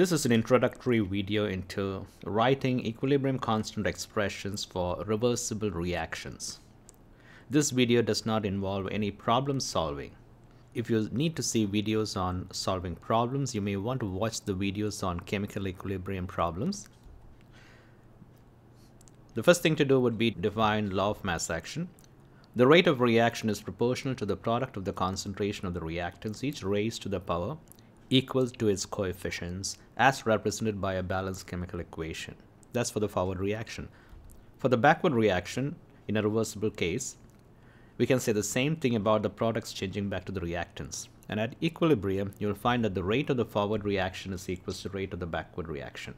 This is an introductory video into writing equilibrium constant expressions for reversible reactions. This video does not involve any problem solving. If you need to see videos on solving problems, you may want to watch the videos on chemical equilibrium problems. The first thing to do would be define law of mass action. The rate of reaction is proportional to the product of the concentration of the reactants, each raised to the power equal to its coefficients as represented by a balanced chemical equation. That's for the forward reaction. For the backward reaction, in a reversible case, we can say the same thing about the products changing back to the reactants. And at equilibrium, you'll find that the rate of the forward reaction is equal to the rate of the backward reaction.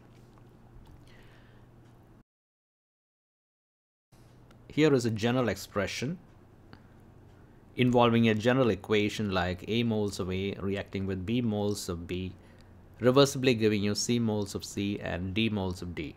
Here is a general expression involving a general equation like A moles of A reacting with B moles of B, reversibly giving you C moles of C and D moles of D.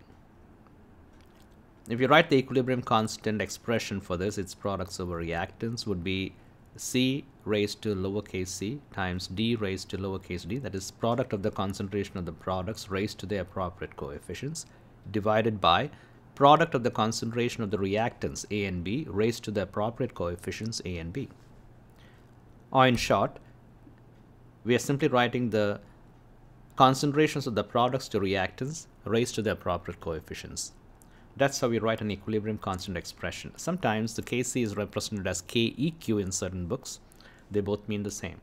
If you write the equilibrium constant expression for this, its products over reactants would be C raised to lowercase c times D raised to lowercase d, that is product of the concentration of the products raised to the appropriate coefficients, divided by product of the concentration of the reactants A and B raised to the appropriate coefficients A and B. Or in short, we are simply writing the concentrations of the products to reactants raised to the appropriate coefficients. That's how we write an equilibrium constant expression. Sometimes the Kc is represented as Keq in certain books. They both mean the same.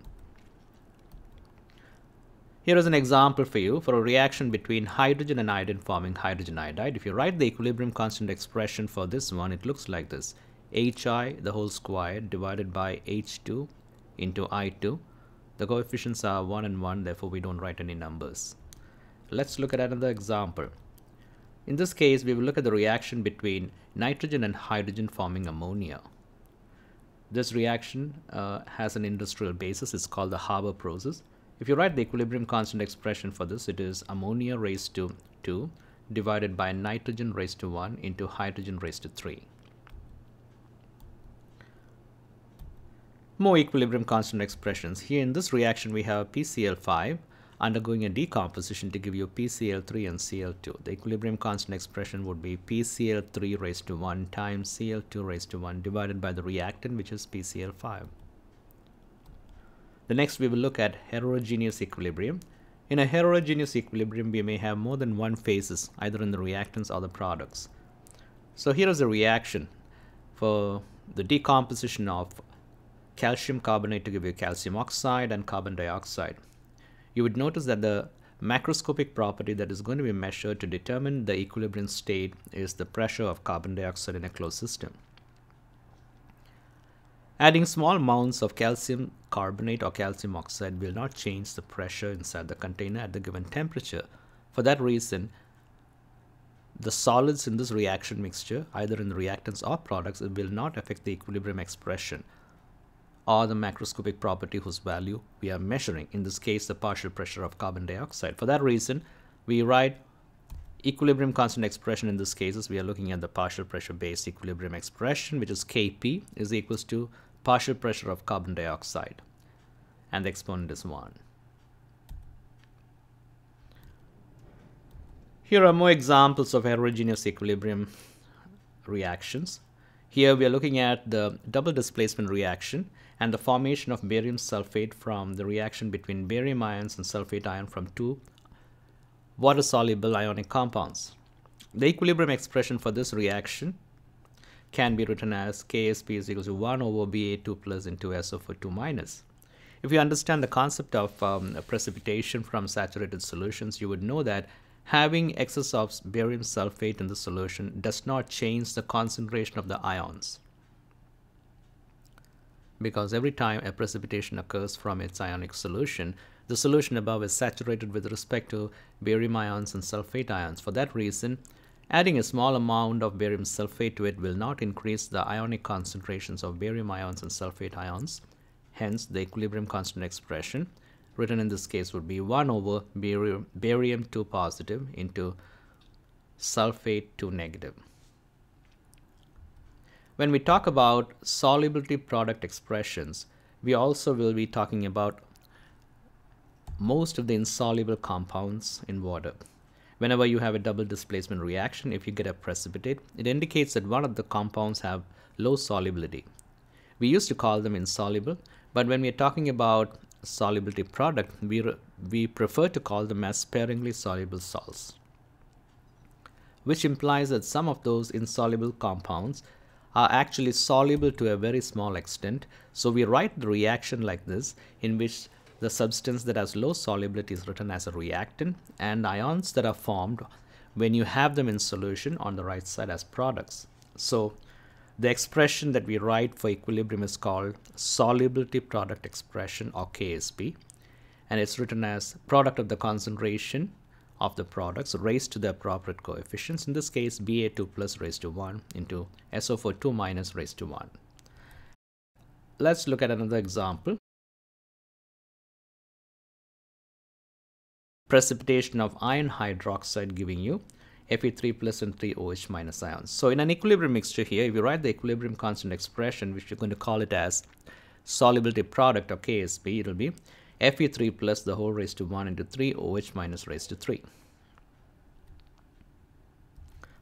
Here is an example for you for a reaction between hydrogen and iodine forming hydrogen iodide. If you write the equilibrium constant expression for this one, it looks like this. HI the whole square divided by H2 into I2. The coefficients are 1 and 1, therefore we don't write any numbers. Let's look at another example. In this case, we will look at the reaction between nitrogen and hydrogen forming ammonia. This reaction uh, has an industrial basis. It's called the Haber process. If you write the equilibrium constant expression for this, it is ammonia raised to 2 divided by nitrogen raised to 1 into hydrogen raised to 3. More equilibrium constant expressions. Here in this reaction, we have PCl5 undergoing a decomposition to give you PCl3 and Cl2. The equilibrium constant expression would be PCl3 raised to 1 times Cl2 raised to 1 divided by the reactant, which is PCl5. The next we will look at heterogeneous equilibrium. In a heterogeneous equilibrium, we may have more than one phases, either in the reactants or the products. So here is a reaction for the decomposition of calcium carbonate to give you calcium oxide and carbon dioxide. You would notice that the macroscopic property that is going to be measured to determine the equilibrium state is the pressure of carbon dioxide in a closed system. Adding small amounts of calcium carbonate or calcium oxide will not change the pressure inside the container at the given temperature. For that reason, the solids in this reaction mixture, either in the reactants or products, will not affect the equilibrium expression or the macroscopic property whose value we are measuring, in this case the partial pressure of carbon dioxide. For that reason, we write equilibrium constant expression in this case we are looking at the partial pressure based equilibrium expression which is Kp is equals to partial pressure of carbon dioxide and the exponent is 1. Here are more examples of heterogeneous equilibrium reactions. Here we are looking at the double displacement reaction and the formation of barium sulfate from the reaction between barium ions and sulfate ion from two water-soluble ionic compounds. The equilibrium expression for this reaction can be written as KSP is equal to 1 over Ba2 plus into SO4 minus. If you understand the concept of um, precipitation from saturated solutions, you would know that having excess of barium sulfate in the solution does not change the concentration of the ions. Because every time a precipitation occurs from its ionic solution, the solution above is saturated with respect to barium ions and sulfate ions. For that reason, Adding a small amount of barium sulfate to it will not increase the ionic concentrations of barium ions and sulfate ions. Hence, the equilibrium constant expression written in this case would be 1 over barium, barium 2 positive into sulfate 2 negative. When we talk about solubility product expressions, we also will be talking about most of the insoluble compounds in water. Whenever you have a double displacement reaction, if you get a precipitate, it indicates that one of the compounds have low solubility. We used to call them insoluble, but when we're talking about solubility product, we, we prefer to call them as sparingly soluble salts, which implies that some of those insoluble compounds are actually soluble to a very small extent. So we write the reaction like this, in which the substance that has low solubility is written as a reactant and ions that are formed when you have them in solution on the right side as products. So the expression that we write for equilibrium is called solubility product expression or KSP and it's written as product of the concentration of the products raised to the appropriate coefficients. In this case, Ba2 plus raised to 1 into SO4 2 minus raised to 1. Let's look at another example. precipitation of iron hydroxide giving you Fe3 plus and 3 OH minus ions. So in an equilibrium mixture here, if you write the equilibrium constant expression, which you're going to call it as solubility product or KSP, it will be Fe3 plus the whole raised to 1 into 3 OH minus raised to 3.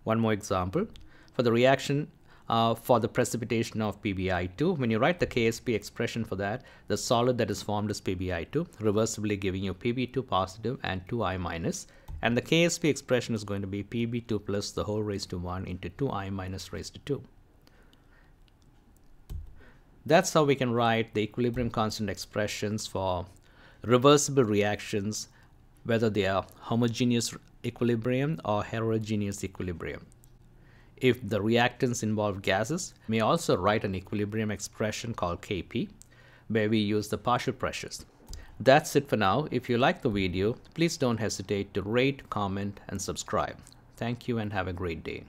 One more example. For the reaction uh, for the precipitation of PbI2. When you write the KSP expression for that, the solid that is formed is PbI2, reversibly giving you Pb2 positive and 2i minus. And the KSP expression is going to be Pb2 plus the whole raised to 1 into 2i minus raised to 2. That's how we can write the equilibrium constant expressions for reversible reactions, whether they are homogeneous equilibrium or heterogeneous equilibrium. If the reactants involve gases, we may also write an equilibrium expression called Kp, where we use the partial pressures. That's it for now. If you like the video, please don't hesitate to rate, comment, and subscribe. Thank you and have a great day.